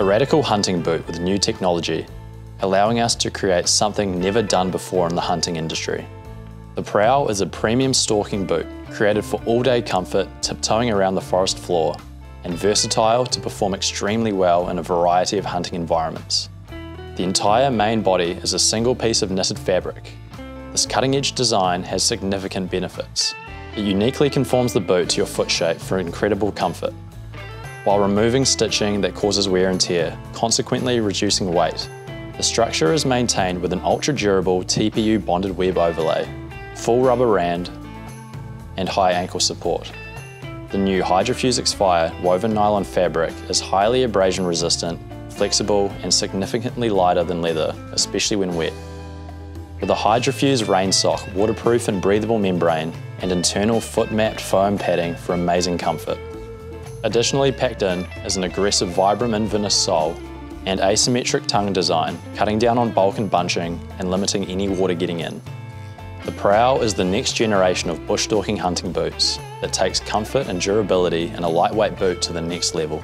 A radical hunting boot with new technology, allowing us to create something never done before in the hunting industry. The Prowl is a premium stalking boot created for all-day comfort, tiptoeing around the forest floor, and versatile to perform extremely well in a variety of hunting environments. The entire main body is a single piece of knitted fabric. This cutting-edge design has significant benefits. It uniquely conforms the boot to your foot shape for incredible comfort, while removing stitching that causes wear and tear, consequently reducing weight. The structure is maintained with an ultra-durable TPU bonded web overlay, full rubber rand, and high ankle support. The new Hydrofuse Fire woven nylon fabric is highly abrasion resistant, flexible and significantly lighter than leather, especially when wet. With a Hydrofuse rain sock, waterproof and breathable membrane, and internal foot mat foam padding for amazing comfort. Additionally packed in is an aggressive Vibram Inverness sole and asymmetric tongue design, cutting down on bulk and bunching and limiting any water getting in. The Prowl is the next generation of bush stalking hunting boots that takes comfort and durability in a lightweight boot to the next level.